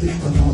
Think alone.